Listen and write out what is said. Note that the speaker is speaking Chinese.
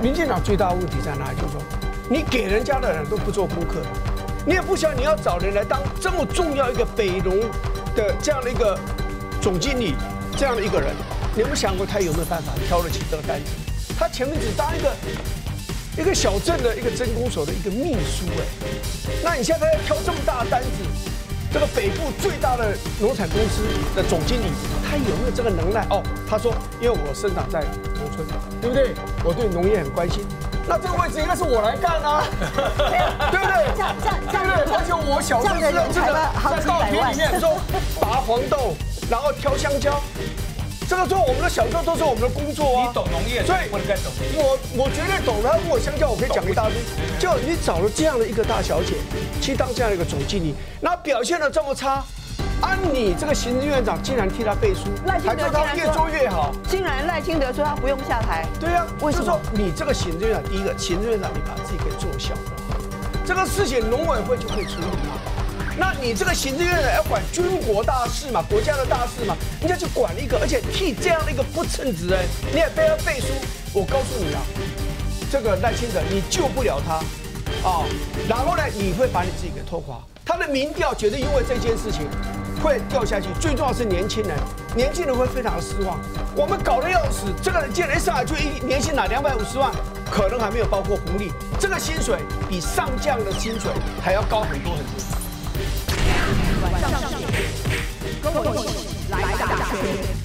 民进党最大的问题在哪里？就是说，你给人家的人都不做功课，你也不想你要找人来当这么重要一个北农的这样的一个总经理，这样的一个人，你有没有想过他有没有办法挑得起这个单子？他前面只当一个一个小镇的一个真公所的一个秘书，哎，那你现在要挑这么大的单子，这个北部最大的农产公司的总经理，他有没有这个能耐？哦，他说，因为我生长在对不对？我对农业很关心，那这个位置应该是我来干啊，对不对？这样这样这样对不对？而且我小时候这个在稻田里面种拔黄豆，然后挑香蕉。这个做我们的小时候都是我们的工作啊。你懂农业，所以不能该懂。我我绝对懂。他问我香蕉，我可以讲一大堆。就你找了这样的一个大小姐去当这样一个总经理，那表现的这么差，啊，你这个行政院长竟然替他背书，还叫他越做越好。竟然赖清德说他不用下台。对呀，为什么？你这个行政院长，第一个行政院长，你把自己给做小了，这个事情农委会就可以处理嘛。那你这个行政院长要管军国大事嘛，国家的大事嘛，人家就管一个，而且替这样的一个不称职人，你也非要背书。我告诉你啊，这个赖清德你救不了他，啊，然后呢，你会把你自己给拖垮。他的民调绝对因为这件事情会掉下去。最重要是年轻人，年轻人会非常的失望。我们搞得要死，这个人进来一上来就一年薪拿两百五十万，可能还没有包括红利，这个薪水比上将的薪水还要高很多很多。晚上十点，跟我一起来打拳。